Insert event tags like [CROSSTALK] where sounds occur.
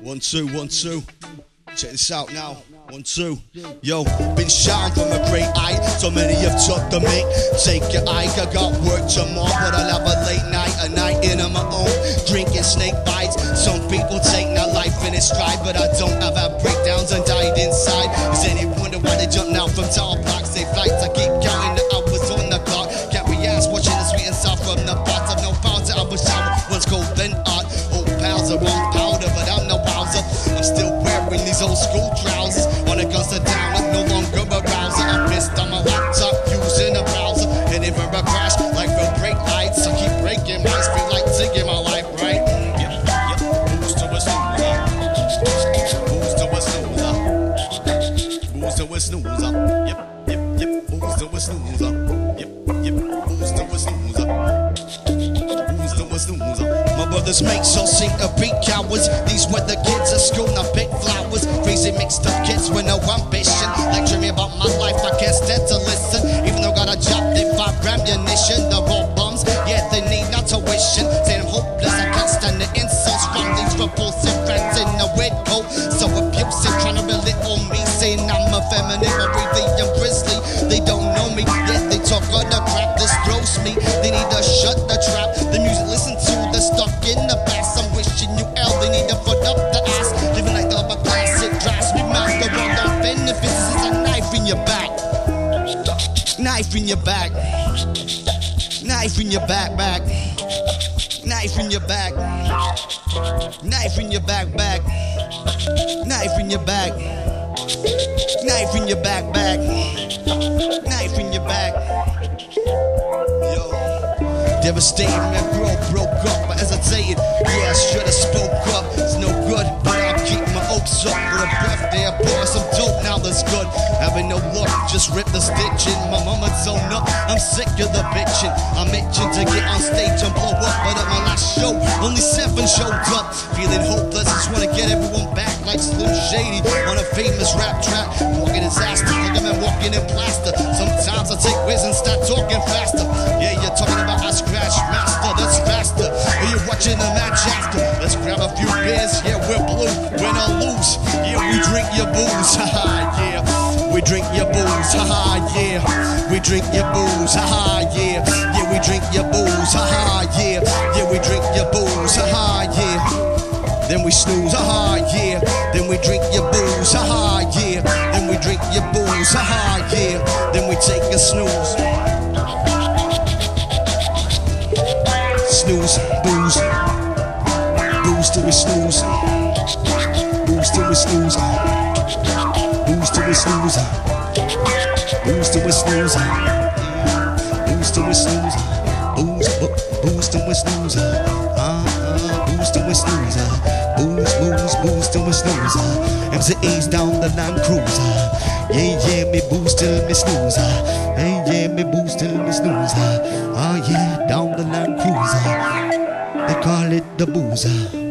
One, two, one, two. Check this out now. One, two. Yo, been shouting from a great height. So many have took the mic. Take your eye, I got work tomorrow, but I'll have a late night, a night in on my own. Drinking snake bites. Some people take their life in its stride, but I don't. I've had breakdowns and died inside. Is any wonder why they jump now from tall blocks? They flights. I keep counting wearing these old school trousers. My brothers make so seem to be cowards. These were the kids at school, not big flowers. Crazy mixed up kids with no ambition. Lecture me about my life, I can't stand to listen. Even though got a job, they five ammunition. They're all bums, yeah, they need no tuition. Saying I'm hopeless, I can't stand the insults from these repulsive friends in a red coat. So abusive, trying to on me, saying I'm a feminine, but really Knife in your back. Knife in your back, back. Knife in your back. Knife in your back, back. Knife in your back. Knife in your back, back. Knife in your back. Yo. Devastating, man, bro, broke up, but hesitated. Yeah, I should've spoke up. It's no good, but I'll keep my hopes up. For a birthday, I bought some dope, now that's good. Just rip the stitching. My mama zone up, I'm sick of the bitching. I'm itching to get on stage and blow up, but at my last show, only seven showed up. Feeling hopeless, just wanna get everyone back like Slim Shady on a famous rap track. Walking disaster, like man walking in plaster. Sometimes I take whiz and start talking faster. Yeah, you're talking about I scratch master, that's faster. Are you're watching the match after. Let's grab a few beers, yeah, we're blue, win or lose. Yeah, we drink your booze, [LAUGHS] booze, haha, yeah. We drink your booze, haha, yeah. Yeah, we drink your booze, haha, yeah. Yeah, we drink your booze, haha, yeah. Then we snooze, haha, yeah. Then we drink your booze, haha, yeah. Then we drink your booze, haha, yeah. Then we take a snooze. Snooze, booze. Booze till we snooze. Booze till we snooze. Booze till we snooze. Snooze. Booze till we snooze. Bo- booze till we snooze. Ah, ah, booze till we snooze. Booze, booze, booze till we snooze. MC Haze down the Land Cruiser. Yeah, yeah, me booze till me snooze. Hey, yeah, me booze till me snooze. Ah, yeah, down the Land Cruiser. They call it the boozer.